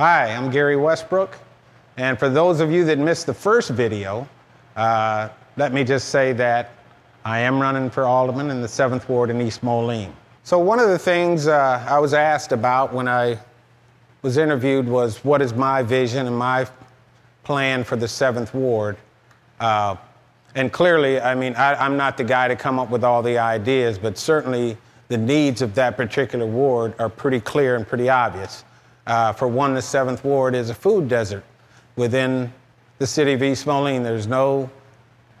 Hi, I'm Gary Westbrook. And for those of you that missed the first video, uh, let me just say that I am running for alderman in the 7th Ward in East Moline. So, one of the things uh, I was asked about when I was interviewed was what is my vision and my plan for the 7th Ward? Uh, and clearly, I mean, I, I'm not the guy to come up with all the ideas, but certainly the needs of that particular ward are pretty clear and pretty obvious. Uh, for one, the 7th Ward is a food desert within the city of East Moline. There's no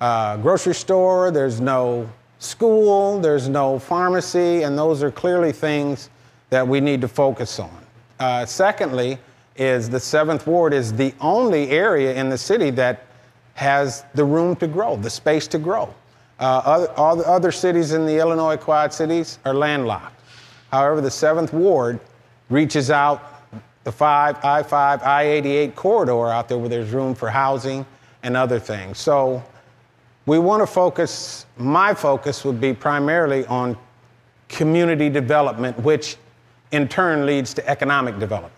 uh, grocery store, there's no school, there's no pharmacy, and those are clearly things that we need to focus on. Uh, secondly, is the 7th Ward is the only area in the city that has the room to grow, the space to grow. Uh, other, all the other cities in the Illinois Quad Cities are landlocked. However, the 7th Ward reaches out the 5, I-5, I-88 corridor out there where there's room for housing and other things. So we want to focus, my focus would be primarily on community development, which in turn leads to economic development.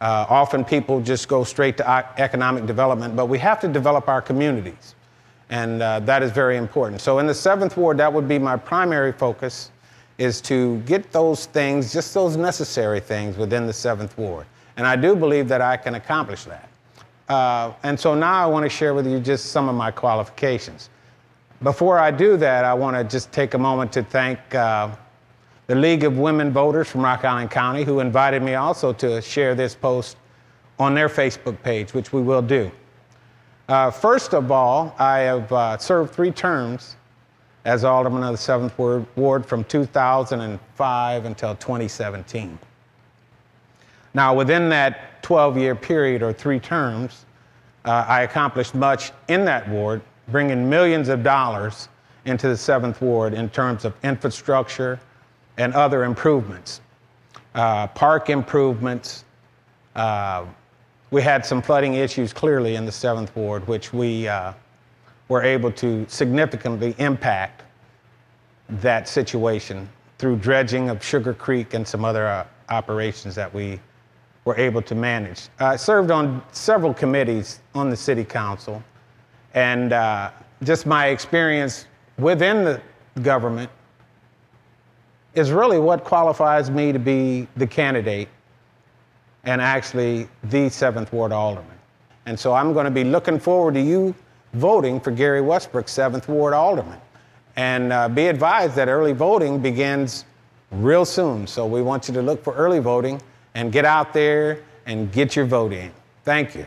Uh, often people just go straight to economic development, but we have to develop our communities. And uh, that is very important. So in the seventh ward, that would be my primary focus is to get those things, just those necessary things within the seventh ward. And I do believe that I can accomplish that. Uh, and so now I want to share with you just some of my qualifications. Before I do that, I want to just take a moment to thank uh, the League of Women Voters from Rock Island County, who invited me also to share this post on their Facebook page, which we will do. Uh, first of all, I have uh, served three terms as alderman of the 7th Ward from 2005 until 2017. Now, within that 12 year period or three terms, uh, I accomplished much in that ward, bringing millions of dollars into the 7th Ward in terms of infrastructure and other improvements, uh, park improvements, uh, we had some flooding issues clearly in the seventh ward, which we uh, were able to significantly impact that situation through dredging of Sugar Creek and some other uh, operations that we were able to manage. I served on several committees on the city council, and uh, just my experience within the government is really what qualifies me to be the candidate and actually the 7th Ward Alderman. And so I'm going to be looking forward to you voting for Gary Westbrook, 7th Ward Alderman. And uh, be advised that early voting begins real soon. So we want you to look for early voting and get out there and get your vote in. Thank you.